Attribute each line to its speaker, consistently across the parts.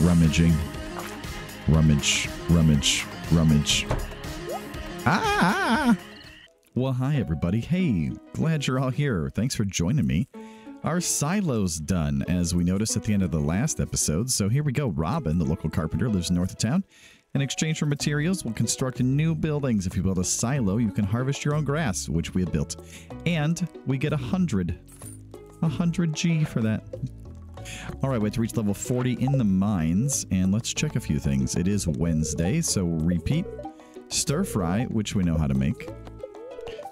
Speaker 1: rummaging. Rummage, rummage, rummage. Ah! Well, hi, everybody. Hey, glad you're all here. Thanks for joining me. Our silo's done, as we noticed at the end of the last episode. So here we go. Robin, the local carpenter, lives north of town. In exchange for materials, we'll construct new buildings. If you build a silo, you can harvest your own grass, which we have built. And we get a hundred. A hundred G for that. All right, we have to reach level 40 in the mines, and let's check a few things. It is Wednesday, so repeat. Stir fry, which we know how to make.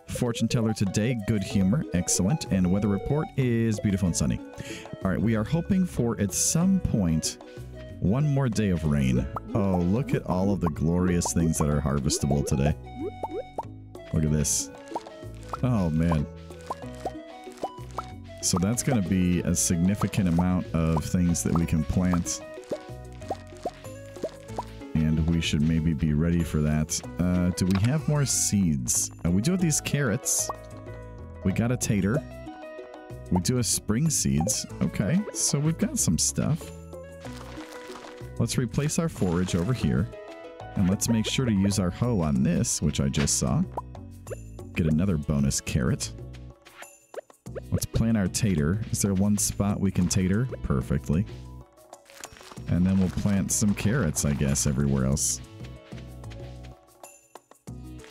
Speaker 1: Fortune teller today, good humor, excellent. And weather report is beautiful and sunny. All right, we are hoping for at some point one more day of rain. Oh, look at all of the glorious things that are harvestable today. Look at this. Oh, man. So that's going to be a significant amount of things that we can plant. And we should maybe be ready for that. Uh, do we have more seeds? Uh, we do have these carrots. We got a tater. We do have spring seeds. Okay, so we've got some stuff. Let's replace our forage over here. And let's make sure to use our hoe on this, which I just saw. Get another bonus carrot. Plant our tater. Is there one spot we can tater? Perfectly. And then we'll plant some carrots, I guess, everywhere else.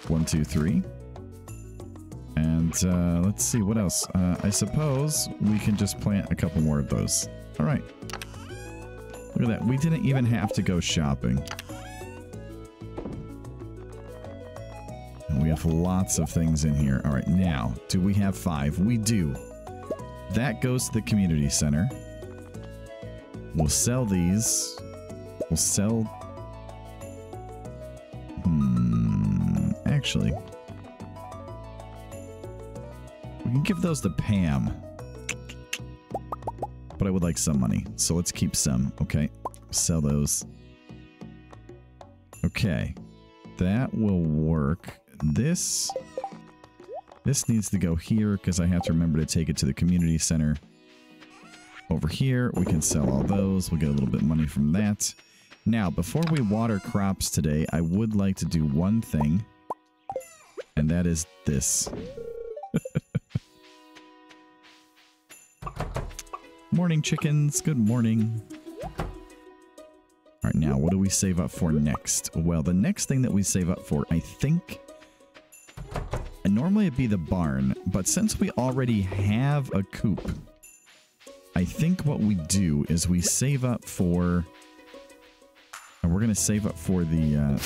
Speaker 1: One, two, three. And uh, let's see, what else? Uh, I suppose we can just plant a couple more of those. All right. Look at that. We didn't even have to go shopping. And we have lots of things in here. All right, now, do we have five? We do. That goes to the community center. We'll sell these. We'll sell... Hmm... Actually... We can give those to Pam. But I would like some money. So let's keep some. Okay. Sell those. Okay. That will work. This... This needs to go here because I have to remember to take it to the community center. Over here, we can sell all those. We'll get a little bit money from that. Now, before we water crops today, I would like to do one thing. And that is this. morning, chickens. Good morning. All right, now, what do we save up for next? Well, the next thing that we save up for, I think... And normally it'd be the barn, but since we already have a coop, I think what we do is we save up for... And we're going to save up for the uh,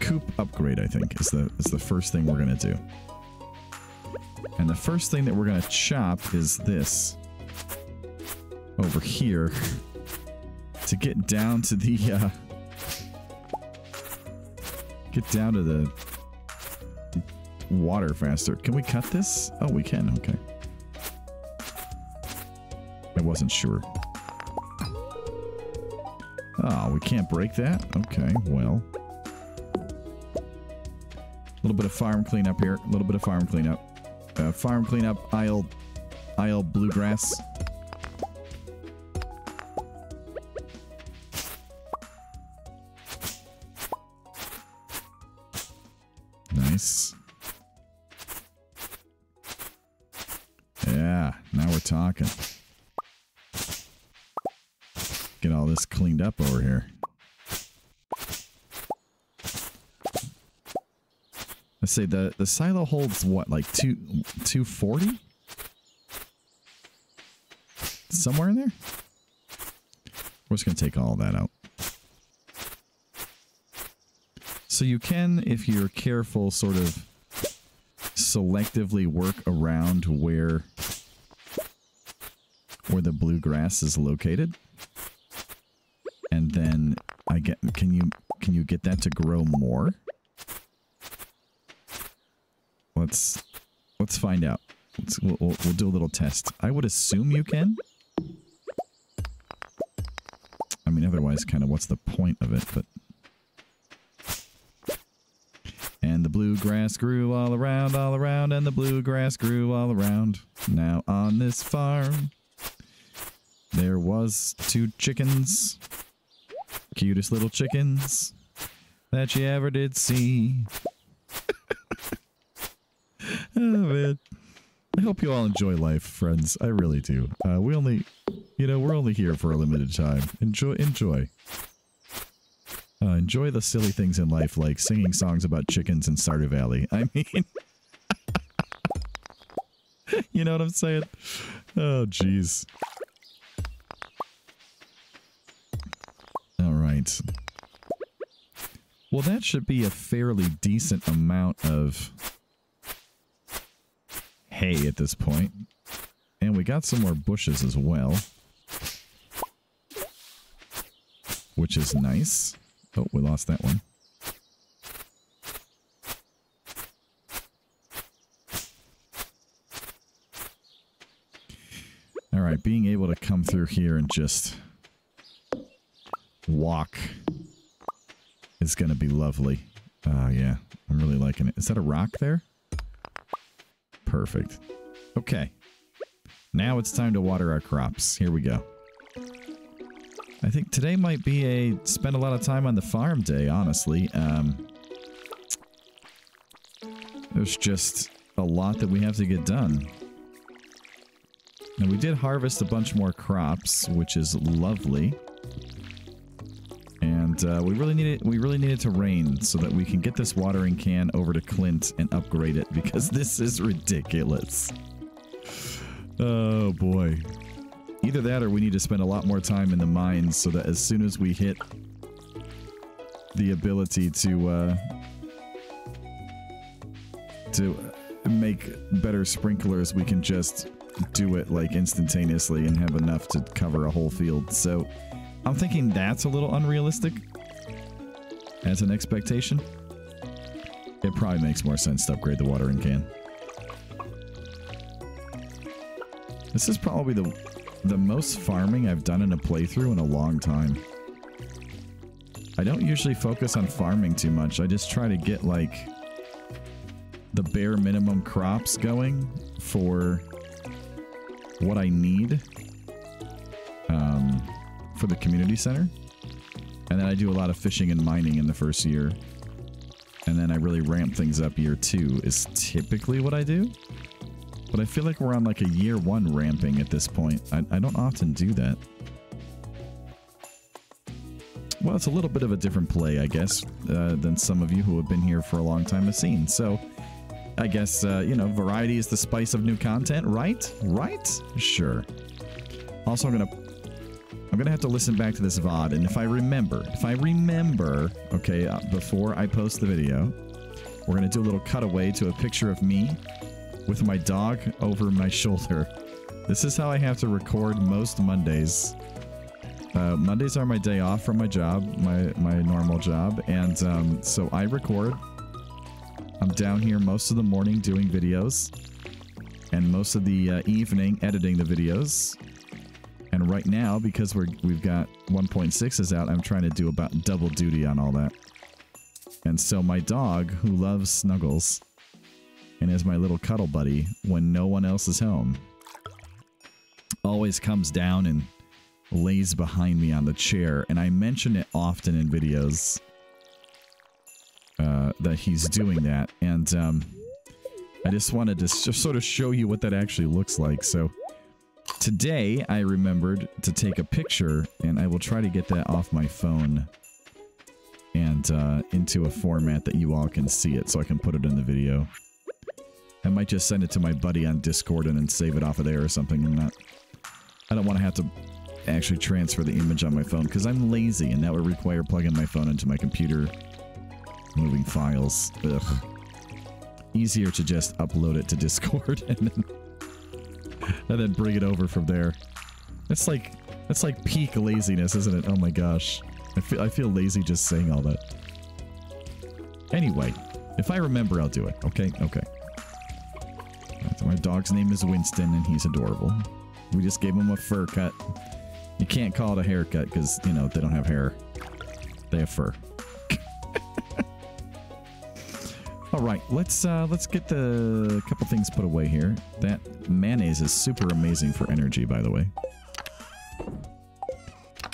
Speaker 1: coop upgrade, I think, is the, is the first thing we're going to do. And the first thing that we're going to chop is this. Over here. to get down to the... Uh, get down to the water faster. Can we cut this? Oh, we can. Okay. I wasn't sure. Oh, we can't break that? Okay, well. A little bit of farm cleanup here. A little bit of farm cleanup. Uh, farm cleanup, aisle, aisle bluegrass. Say the the silo holds what, like two two forty? Somewhere in there. We're just gonna take all that out. So you can, if you're careful, sort of selectively work around where where the bluegrass is located. And then I get can you can you get that to grow more? Let's let's find out. Let's, we'll, we'll, we'll do a little test. I would assume you can. I mean, otherwise, kind of what's the point of it? But and the blue grass grew all around, all around, and the blue grass grew all around. Now on this farm, there was two chickens. Cutest little chickens that you ever did see. oh, man. I hope you all enjoy life, friends. I really do. Uh, we only, you know, we're only here for a limited time. Enjoy, enjoy. Uh, enjoy the silly things in life, like singing songs about chickens in Stardew Valley. I mean, you know what I'm saying? Oh, jeez. All right. Well, that should be a fairly decent amount of hay at this point. And we got some more bushes as well. Which is nice. Oh, we lost that one. All right, being able to come through here and just walk is going to be lovely. Oh, uh, yeah. I'm really liking it. Is that a rock there? Perfect. Okay. Now it's time to water our crops. Here we go. I think today might be a spend a lot of time on the farm day, honestly. Um, there's just a lot that we have to get done. And we did harvest a bunch more crops, which is lovely. Uh, we really needed we really needed to rain so that we can get this watering can over to Clint and upgrade it because this is ridiculous. Oh boy. Either that or we need to spend a lot more time in the mines so that as soon as we hit the ability to uh, to make better sprinklers, we can just do it like instantaneously and have enough to cover a whole field. So I'm thinking that's a little unrealistic as an expectation. It probably makes more sense to upgrade the watering can. This is probably the the most farming I've done in a playthrough in a long time. I don't usually focus on farming too much. I just try to get like the bare minimum crops going for what I need for the community center. And then I do a lot of fishing and mining in the first year. And then I really ramp things up year two is typically what I do. But I feel like we're on like a year one ramping at this point. I, I don't often do that. Well, it's a little bit of a different play, I guess, uh, than some of you who have been here for a long time have seen. So, I guess, uh, you know, variety is the spice of new content, right? Right? Sure. Also, I'm going to... I'm going to have to listen back to this VOD, and if I remember, if I remember, okay, uh, before I post the video, we're going to do a little cutaway to a picture of me with my dog over my shoulder. This is how I have to record most Mondays. Uh, Mondays are my day off from my job, my, my normal job, and um, so I record. I'm down here most of the morning doing videos, and most of the uh, evening editing the videos. And right now, because we're we've got 1.6s out, I'm trying to do about double duty on all that. And so my dog, who loves Snuggles, and is my little cuddle buddy when no one else is home. Always comes down and lays behind me on the chair, and I mention it often in videos uh, that he's doing that, and um, I just wanted to sort of show you what that actually looks like. So today I remembered to take a picture, and I will try to get that off my phone and uh, into a format that you all can see it so I can put it in the video. I might just send it to my buddy on Discord and then save it off of there or something. I'm not, I don't want to have to actually transfer the image on my phone because I'm lazy and that would require plugging my phone into my computer, moving files. Ugh. Easier to just upload it to Discord and then, and then bring it over from there. It's like that's like peak laziness, isn't it? Oh my gosh. I feel I feel lazy just saying all that. Anyway, if I remember, I'll do it. Okay? Okay. My dog's name is Winston, and he's adorable. We just gave him a fur cut. You can't call it a haircut because, you know, they don't have hair. They have fur. All right, let's uh, let's get the couple things put away here. That mayonnaise is super amazing for energy, by the way.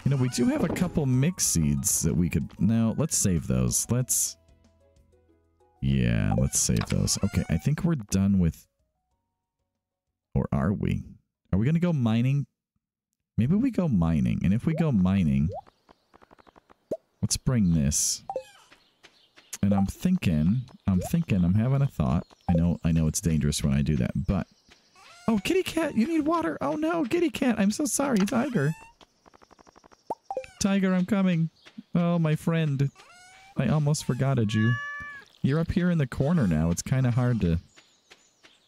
Speaker 1: You know, we do have a couple mix seeds that we could... Now, let's save those. Let's... Yeah, let's save those. Okay, I think we're done with... Or are we? Are we going to go mining? Maybe we go mining. And if we go mining... Let's bring this. And I'm thinking... I'm thinking, I'm having a thought. I know, I know it's dangerous when I do that, but... Oh, kitty cat, you need water. Oh no, kitty cat, I'm so sorry, tiger. Tiger, I'm coming. Oh, my friend. I almost forgot forgotted you. You're up here in the corner now. It's kind of hard to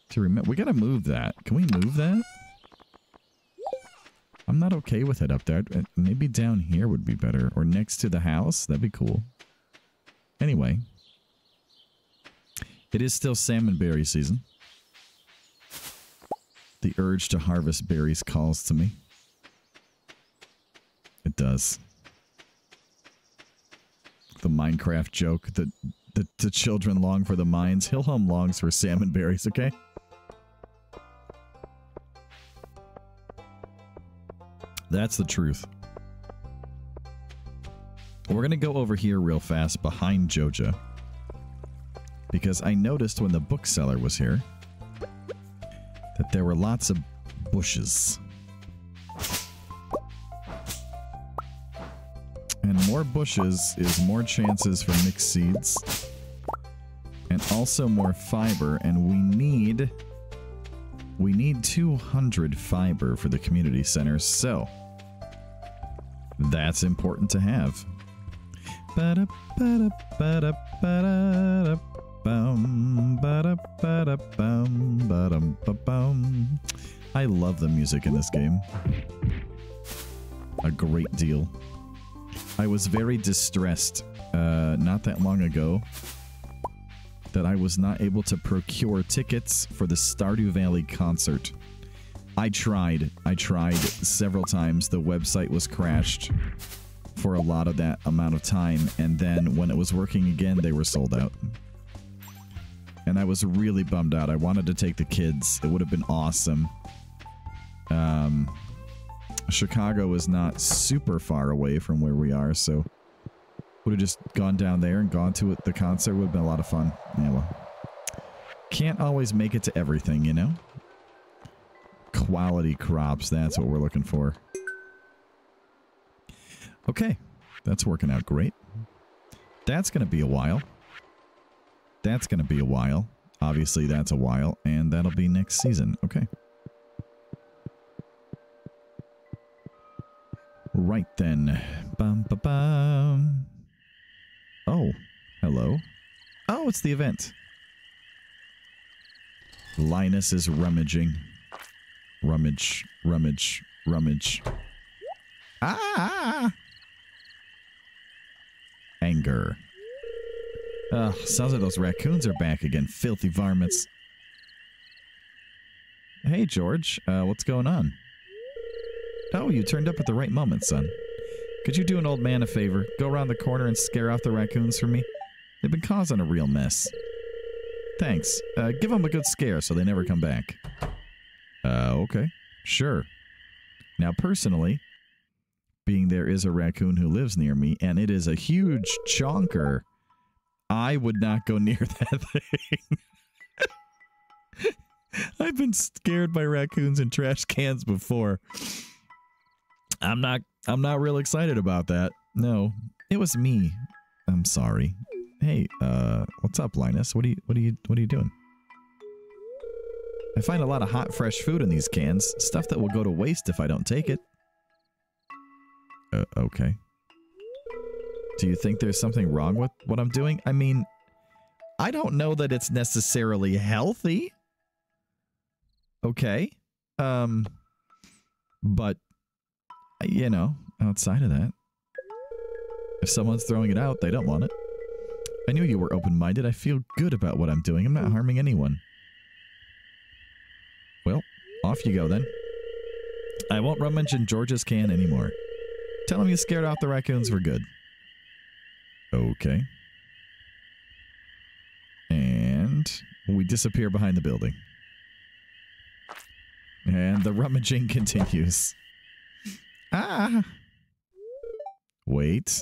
Speaker 1: to remember. We gotta move that. Can we move that? I'm not okay with it up there. Maybe down here would be better. Or next to the house. That'd be cool. Anyway. It is still salmon berry season. The urge to harvest berries calls to me. It does. The Minecraft joke that the, the children long for the mines. Hillhome longs for salmon berries, okay? That's the truth. We're going to go over here real fast behind Joja. Because I noticed when the bookseller was here that there were lots of bushes. And more bushes is more chances for mixed seeds. And also more fiber. And we need... We need 200 fiber for the community center. So... That's important to have. I love the music in this game. A great deal. I was very distressed uh, not that long ago that I was not able to procure tickets for the Stardew Valley concert. I tried. I tried several times. The website was crashed for a lot of that amount of time, and then when it was working again, they were sold out. And I was really bummed out. I wanted to take the kids. It would have been awesome. Um, Chicago is not super far away from where we are, so would have just gone down there and gone to. The concert would have been a lot of fun. Yeah, well, can't always make it to everything, you know? Quality crops, that's what we're looking for. Okay, that's working out great. That's going to be a while. That's going to be a while. Obviously, that's a while, and that'll be next season. Okay. Right then. Bum, ba, bum. Oh, hello. Oh, it's the event. Linus is rummaging. Rummage, rummage, rummage. Ah! Anger. Ugh, sounds like those raccoons are back again. Filthy varmints. Hey, George. Uh, what's going on? Oh, you turned up at the right moment, son. Could you do an old man a favor? Go around the corner and scare off the raccoons for me? They've been causing a real mess. Thanks. Uh, give them a good scare so they never come back. Uh, okay. Sure. Now, personally, being there is a raccoon who lives near me, and it is a huge chonker, I would not go near that thing. I've been scared by raccoons and trash cans before. I'm not I'm not real excited about that. No. It was me. I'm sorry. Hey, uh what's up, Linus? What are you what are you what are you doing? I find a lot of hot fresh food in these cans, stuff that will go to waste if I don't take it. Uh, okay. Do you think there's something wrong with what I'm doing? I mean, I don't know that it's necessarily healthy. Okay. Um but you know, outside of that, if someone's throwing it out, they don't want it. I knew you were open-minded. I feel good about what I'm doing. I'm not harming anyone. Well, off you go then. I won't rummage in George's can anymore. Tell him you scared off the raccoons for good. Okay. And we disappear behind the building. And the rummaging continues. Ah! Wait.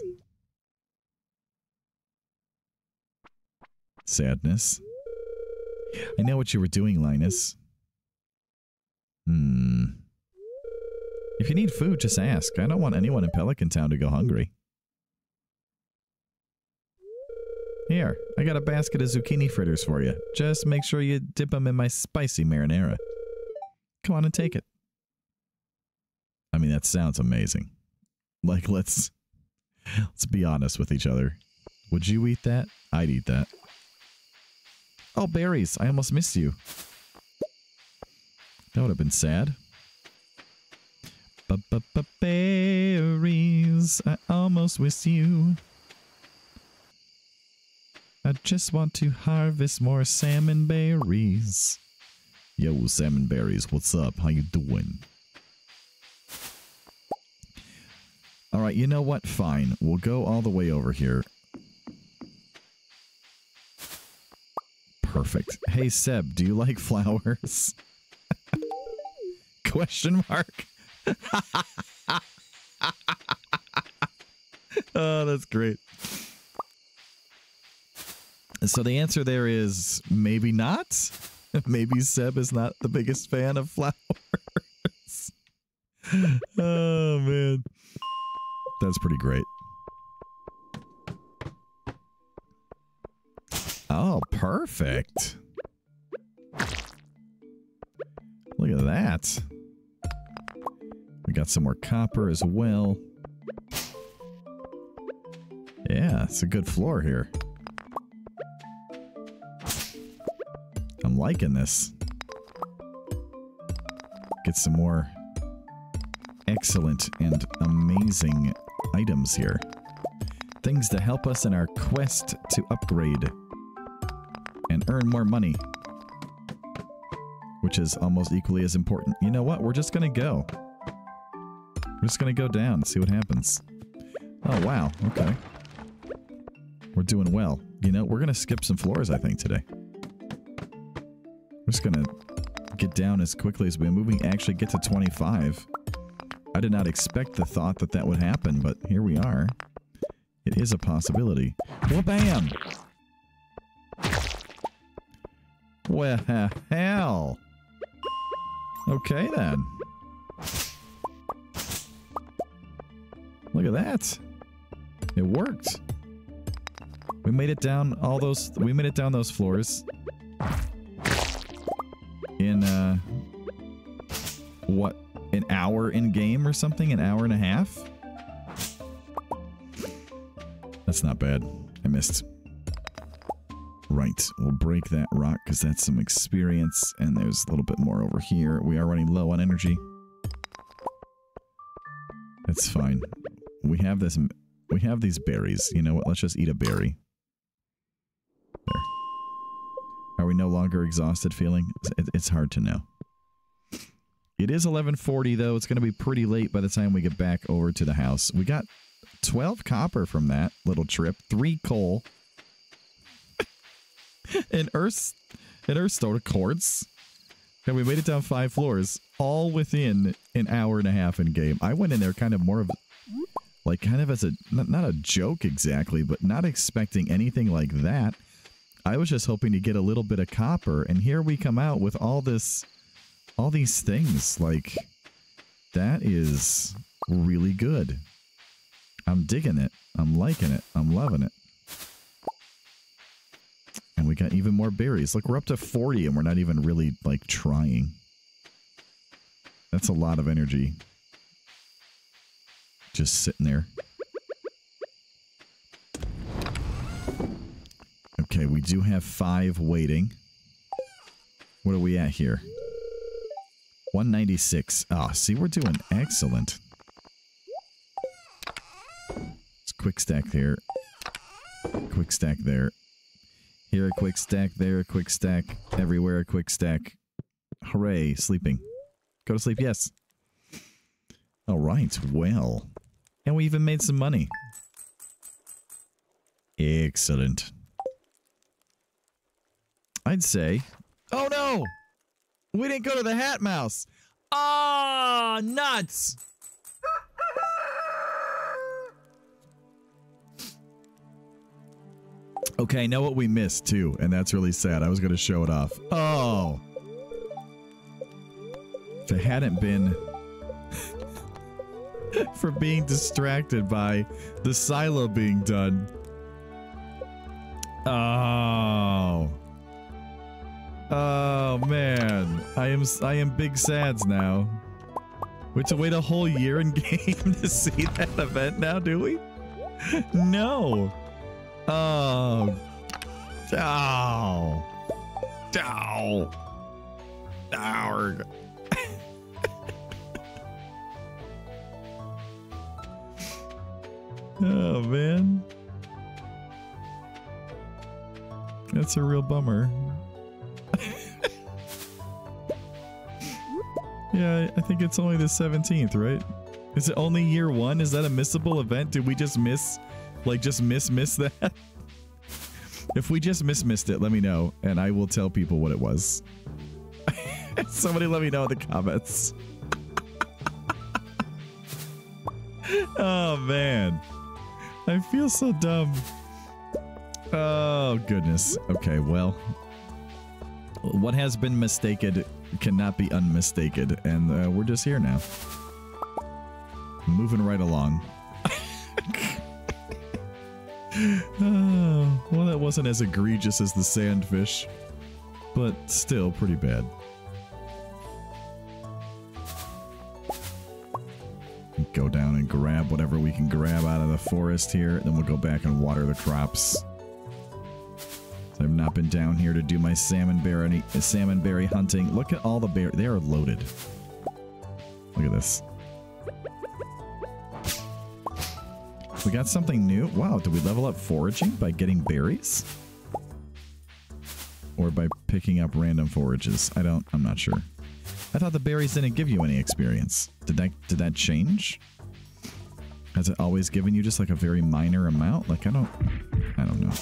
Speaker 1: Sadness. I know what you were doing, Linus. Hmm. If you need food, just ask. I don't want anyone in Pelican Town to go hungry. Here, I got a basket of zucchini fritters for you. Just make sure you dip them in my spicy marinara. Come on and take it. I mean, that sounds amazing. Like, let's let's be honest with each other. Would you eat that? I'd eat that. Oh, berries. I almost missed you. That would have been sad. Berries. I almost missed you. I just want to harvest more salmon berries. Yo, salmon berries, what's up? How you doing? All right, you know what? Fine. We'll go all the way over here. Perfect. Hey, Seb, do you like flowers? Question mark. oh, that's great. So the answer there is maybe not. Maybe Seb is not the biggest fan of flowers. oh, man. That's pretty great. Oh, perfect. Look at that. We got some more copper as well. Yeah, it's a good floor here. I'm liking this. Get some more excellent and amazing items here. Things to help us in our quest to upgrade and earn more money. Which is almost equally as important. You know what? We're just going to go. We're just to go down and see what happens. Oh, wow. Okay. We're doing well. You know, we're to skip some floors, I think, today. We're just to get down as quickly as we're moving. Actually get to 25. I did not expect the thought that that would happen, but here we are. It is a possibility. Well, bam! Well, hell. Okay, then. Look at that. It worked. We made it down all those... We made it down those floors. In, uh... What? An hour in game or something? An hour and a half? That's not bad. I missed. Right, we'll break that rock because that's some experience, and there's a little bit more over here. We are running low on energy. That's fine. We have this. We have these berries. You know what? Let's just eat a berry. There. Are we no longer exhausted feeling? It's hard to know. It is 1140 though. It's going to be pretty late by the time we get back over to the house. We got 12 copper from that little trip. Three coal. and Earth and Earthstone quartz. And we made it down five floors, all within an hour and a half in game. I went in there kind of more of like kind of as a not, a joke exactly, but not expecting anything like that. I was just hoping to get a little bit of copper, and here we come out with all this all these things. Like that is really good. I'm digging it. I'm liking it. I'm loving it. And we got even more berries. Look, we're up to 40 and we're not even really, like, trying. That's a lot of energy. Just sitting there. Okay, we do have five waiting. What are we at here? 196. Ah, oh, see, we're doing excellent. It's quick stack there. Quick stack there. Here a quick stack, there a quick stack, everywhere a quick stack. Hooray, sleeping. Go to sleep, yes. All right, well. And we even made some money. Excellent. I'd say... Oh no! We didn't go to the Hat Mouse! Ah, oh, nuts! Okay, now know what we missed too, and that's really sad. I was going to show it off. Oh! If it hadn't been for being distracted by the silo being done. Oh. Oh man, I am I am big sads now. We have to wait a whole year in game to see that event now, do we? No. Um, oh. Ow. Ow. Ow. Oh, man. That's a real bummer. yeah, I think it's only the 17th, right? Is it only year one? Is that a missable event? Did we just miss, like, just miss miss that? if we just miss missed it, let me know, and I will tell people what it was. Somebody let me know in the comments. oh man, I feel so dumb. Oh goodness. Okay, well, what has been mistaken cannot be unmistaken, and uh, we're just here now. Moving right along. oh, well, that wasn't as egregious as the sandfish, but still pretty bad. Go down and grab whatever we can grab out of the forest here, then we'll go back and water the crops. I've not been down here to do my salmon berry, salmon berry hunting. Look at all the bear. They are loaded. Look at this. We got something new. Wow, did we level up foraging by getting berries? Or by picking up random forages? I don't, I'm not sure. I thought the berries didn't give you any experience. Did that, did that change? Has it always given you just like a very minor amount? Like, I don't, I don't know.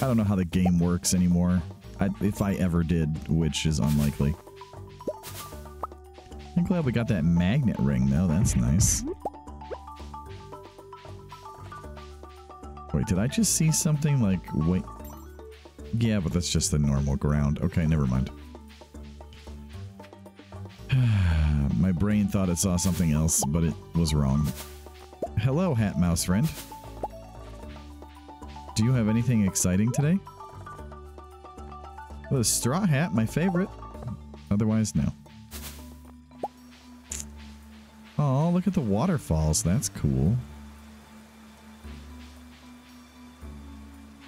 Speaker 1: I don't know how the game works anymore. I, if I ever did, which is unlikely. I'm glad we got that magnet ring, though. That's nice. Wait, did I just see something like... Wait. Yeah, but that's just the normal ground. Okay, never mind. My brain thought it saw something else, but it was wrong. Hello, Hat Mouse friend. Do you have anything exciting today? Well, the straw hat, my favorite. Otherwise, no. Oh, look at the waterfalls. That's cool.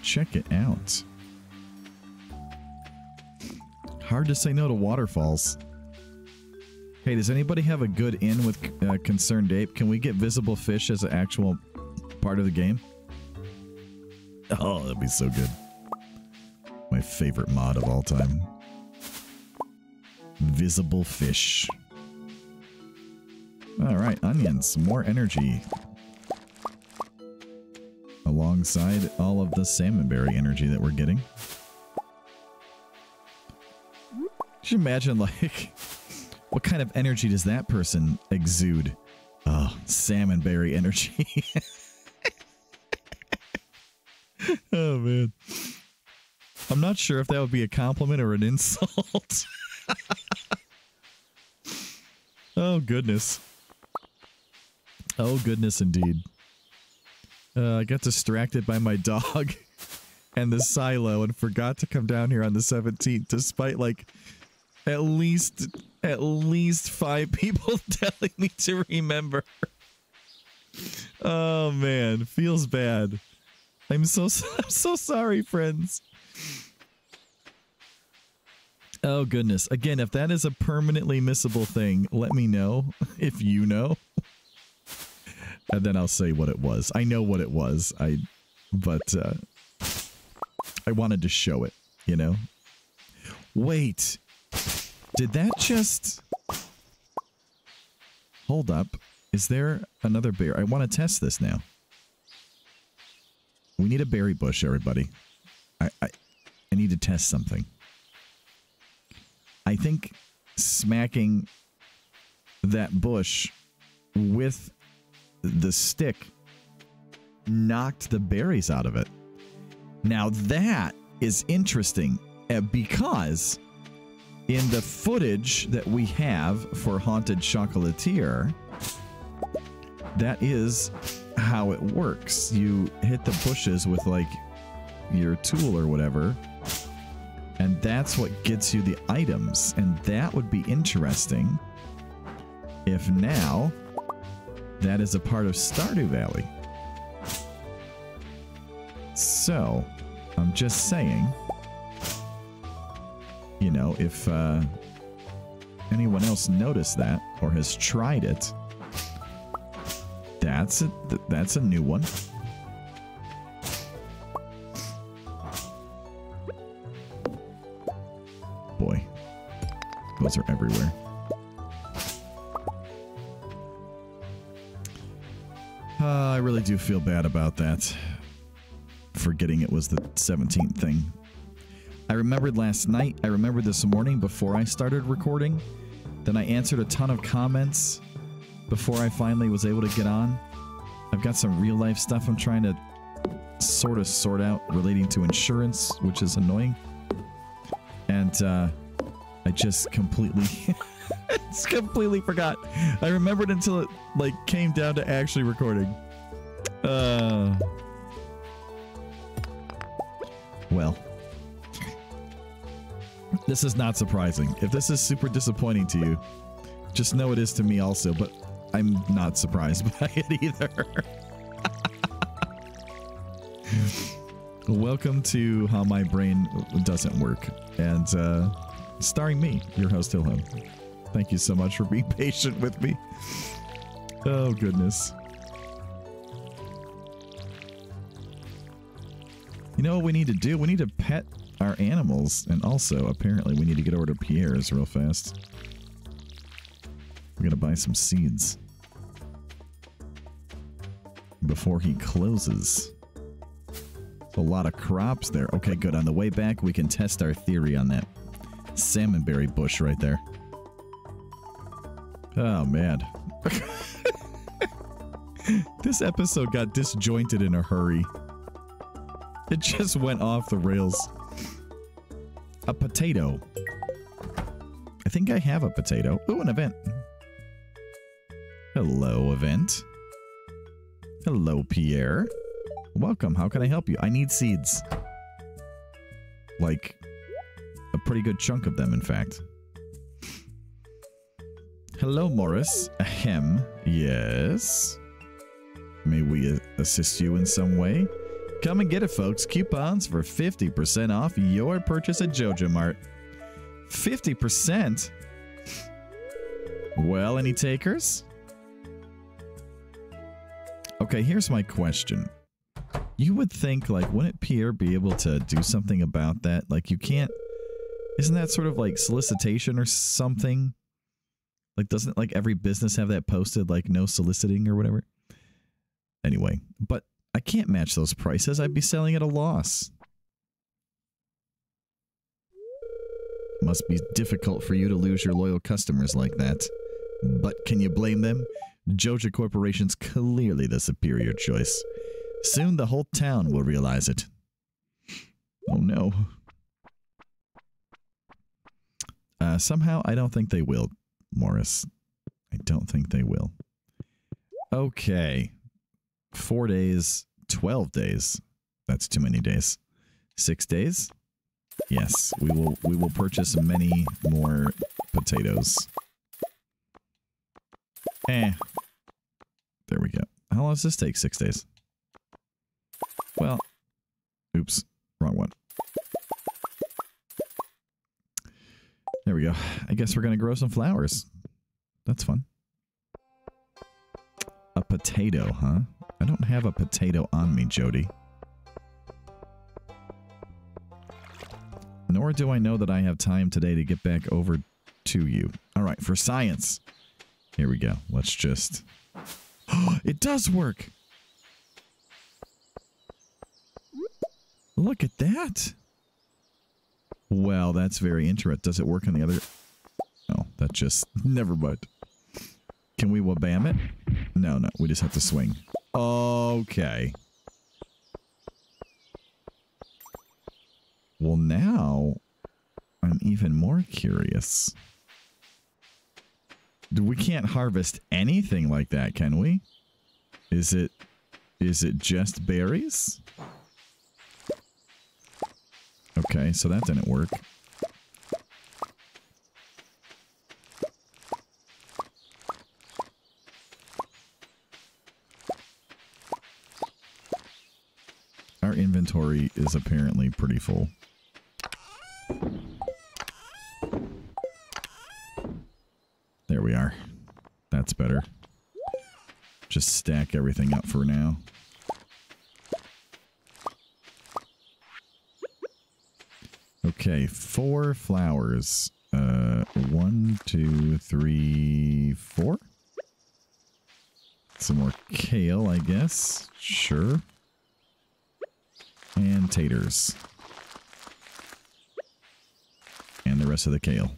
Speaker 1: Check it out. Hard to say no to waterfalls. Hey, does anybody have a good in with uh, ConcernedApe? Can we get visible fish as an actual part of the game? Oh, that'd be so good. My favorite mod of all time. Visible fish. Alright, onions. More energy. Alongside all of the salmonberry energy that we're getting. You imagine, like, what kind of energy does that person exude? Oh, salmonberry energy. oh, man. I'm not sure if that would be a compliment or an insult. oh, goodness. Oh, goodness indeed. Uh, I got distracted by my dog and the silo and forgot to come down here on the 17th, despite like at least at least five people telling me to remember. Oh man, feels bad. I'm so I'm so sorry, friends. Oh goodness. Again, if that is a permanently missable thing, let me know if you know and then I'll say what it was. I know what it was. I, but uh, I wanted to show it. You know. Wait, did that just? Hold up. Is there another bear? I want to test this now. We need a berry bush, everybody. I, I, I need to test something. I think smacking that bush with the stick knocked the berries out of it. Now that is interesting uh, because in the footage that we have for Haunted Chocolatier, that is how it works. You hit the bushes with like your tool or whatever, and that's what gets you the items. And that would be interesting if now that is a part of Stardew Valley. So, I'm just saying, you know, if uh, anyone else noticed that or has tried it, that's a, that's a new one. Boy, those are everywhere. Uh, I really do feel bad about that. Forgetting it was the 17th thing. I remembered last night. I remembered this morning before I started recording. Then I answered a ton of comments before I finally was able to get on. I've got some real life stuff I'm trying to sort of sort out relating to insurance, which is annoying. And uh, I just completely, it's completely forgot. I remembered until it like came down to actually recording. Uh, well, this is not surprising. If this is super disappointing to you, just know it is to me also, but I'm not surprised by it either. Welcome to How My Brain Doesn't Work, and uh, starring me, your host, Hillhome. Thank you so much for being patient with me. Oh, goodness. You know what we need to do? We need to pet our animals, and also, apparently, we need to get over to Pierre's real fast. We're gonna buy some seeds before he closes. A lot of crops there. Okay, good. On the way back, we can test our theory on that salmonberry bush right there. Oh, man. this episode got disjointed in a hurry. It just went off the rails. A potato. I think I have a potato. Ooh, an event. Hello, event. Hello, Pierre. Welcome. How can I help you? I need seeds. Like, a pretty good chunk of them, in fact. Hello, Morris. Ahem. Yes. May we assist you in some way? Come and get it, folks. Coupons for 50% off your purchase at JojaMart. 50%? Well, any takers? Okay, here's my question. You would think, like, wouldn't Pierre be able to do something about that? Like, you can't... Isn't that sort of like solicitation or something? Like, doesn't like every business have that posted, like, no soliciting or whatever? Anyway, but I can't match those prices. I'd be selling at a loss. Must be difficult for you to lose your loyal customers like that. But can you blame them? Joja Corporation's clearly the superior choice. Soon the whole town will realize it. Oh no. Uh, somehow, I don't think they will, Morris. I don't think they will. Okay. Four days, 12 days. That's too many days. Six days? Yes, we will we will purchase many more potatoes. Eh. There we go. How long does this take? Six days. Well, oops, wrong one. There we go. I guess we're going to grow some flowers. That's fun. A potato, huh? I don't have a potato on me, Jody. Nor do I know that I have time today to get back over to you. All right, for science. Here we go. Let's just... it does work! Look at that! Well, that's very interesting. Does it work on the other... Oh, that just... Never mind. Can we wabam it? No, no. We just have to swing. Okay. Well, now I'm even more curious. We can't harvest anything like that, can we? Is it is it just berries? Okay, so that didn't work. Inventory is apparently pretty full. There we are. That's better. Just stack everything up for now. Okay, four flowers. Uh, one, two, three, four. Some more kale, I guess. Sure and taters. And the rest of the kale.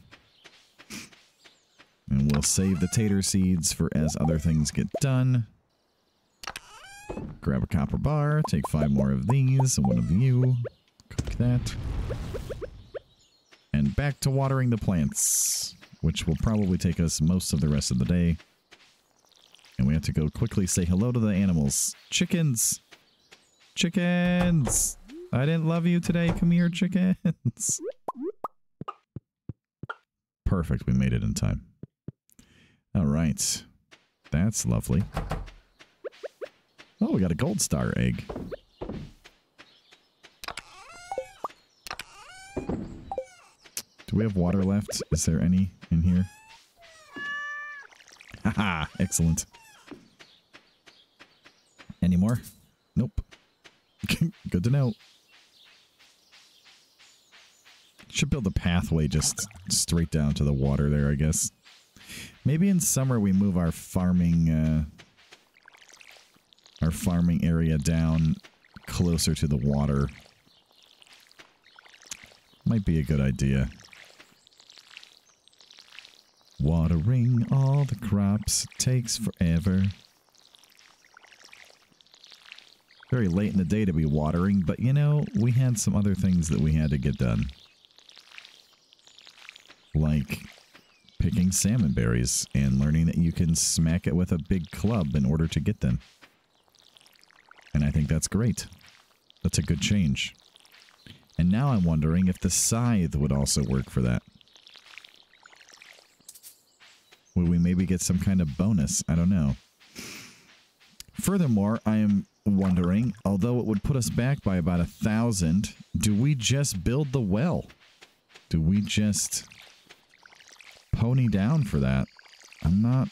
Speaker 1: And we'll save the tater seeds for as other things get done. Grab a copper bar, take five more of these, and one of you. Cook that. And back to watering the plants, which will probably take us most of the rest of the day. And we have to go quickly say hello to the animals. Chickens! Chickens! I didn't love you today. Come here, chickens. Perfect. We made it in time. All right. That's lovely. Oh, we got a gold star egg. Do we have water left? Is there any in here? Haha, excellent. Any more? Nope. Good to know. Should build a pathway just straight down to the water there, I guess. Maybe in summer we move our farming uh, our farming area down closer to the water. Might be a good idea. Watering all the crops takes forever. Very late in the day to be watering, but you know, we had some other things that we had to get done. Like picking salmon berries and learning that you can smack it with a big club in order to get them. And I think that's great. That's a good change. And now I'm wondering if the scythe would also work for that. Would we maybe get some kind of bonus? I don't know. Furthermore, I am wondering, although it would put us back by about a thousand, do we just build the well? Do we just pony down for that? I'm not,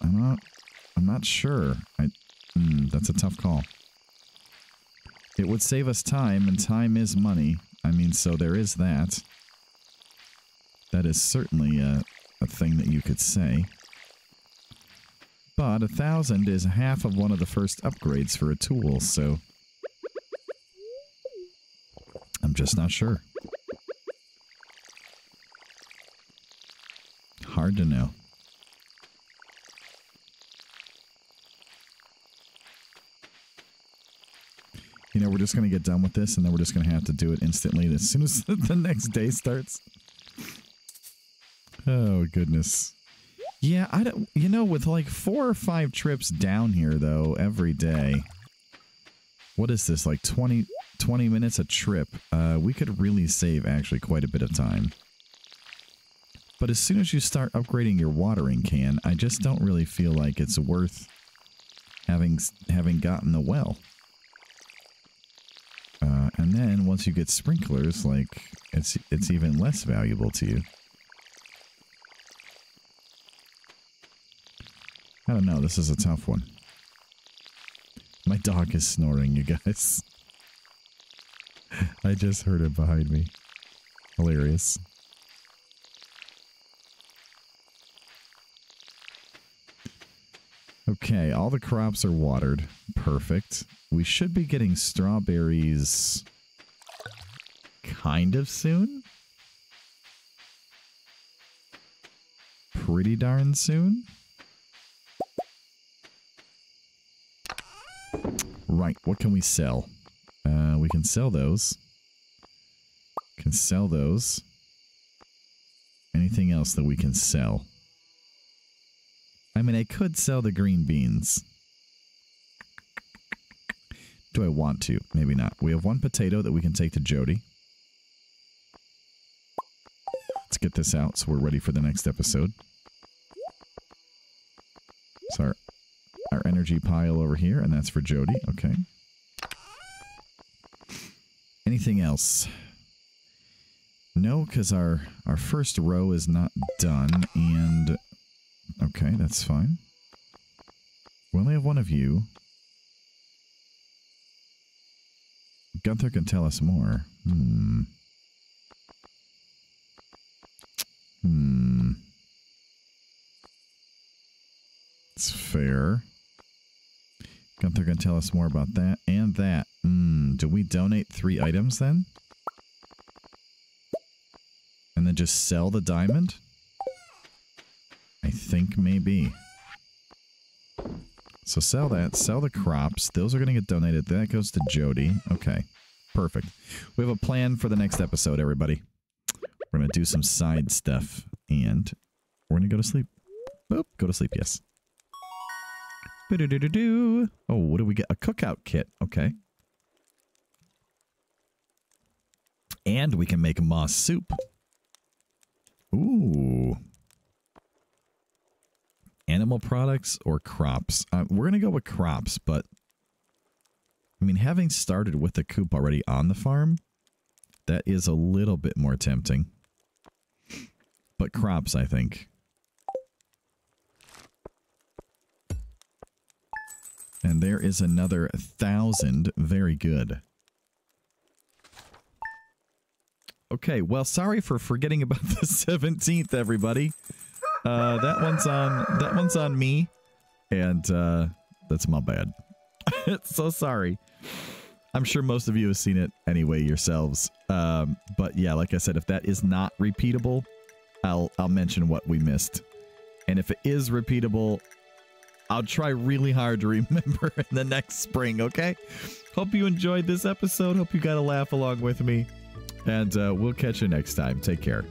Speaker 1: I'm not, I'm not sure. I, mm, that's a tough call. It would save us time, and time is money. I mean, so there is that. That is certainly a, a thing that you could say but a thousand is half of one of the first upgrades for a tool, so I'm just not sure. Hard to know. You know, we're just going to get done with this, and then we're just going to have to do it instantly as soon as the next day starts. Oh, goodness. Yeah, I don't. You know, with like four or five trips down here though every day. What is this? Like 20, 20 minutes a trip. Uh, we could really save actually quite a bit of time. But as soon as you start upgrading your watering can, I just don't really feel like it's worth having having gotten the well. Uh, and then once you get sprinklers, like it's it's even less valuable to you. Oh, I don't know. This is a tough one. My dog is snoring, you guys. I just heard it behind me. Hilarious. Okay, all the crops are watered. Perfect. We should be getting strawberries kind of soon. Pretty darn soon. Right, what can we sell? Uh, we can sell those. Can sell those. Anything else that we can sell? I mean, I could sell the green beans. Do I want to? Maybe not. We have one potato that we can take to Jodi. Let's get this out so we're ready for the next episode. So our, our energy pile over here, and that's for Jodi. Okay. Anything else? No, because our, our first row is not done, and... Okay, that's fine. We only have one of you. Gunther can tell us more. Hmm. Hmm. It's fair. Gunther can tell us more about that and that. Hmm. Do we donate three items then? And then just sell the diamond? I think maybe. So sell that. Sell the crops. Those are going to get donated. That goes to Jodi. Okay. Perfect. We have a plan for the next episode, everybody. We're going to do some side stuff. And we're going to go to sleep. Boop. Go to sleep, yes. Oh, what do we get? A cookout kit. Okay. And we can make moss soup. Ooh. Animal products or crops? Uh, we're going to go with crops, but I mean, having started with the coop already on the farm, that is a little bit more tempting. But crops, I think. There is another thousand. Very good. Okay, well, sorry for forgetting about the 17th, everybody. Uh, that one's on that one's on me, and uh, that's my bad. so sorry. I'm sure most of you have seen it anyway yourselves. Um, but yeah, like I said, if that is not repeatable, I'll I'll mention what we missed. And if it is repeatable, I'll try really hard to remember in the next spring, okay? Hope you enjoyed this episode. Hope you got a laugh along with me. And uh, we'll catch you next time. Take care.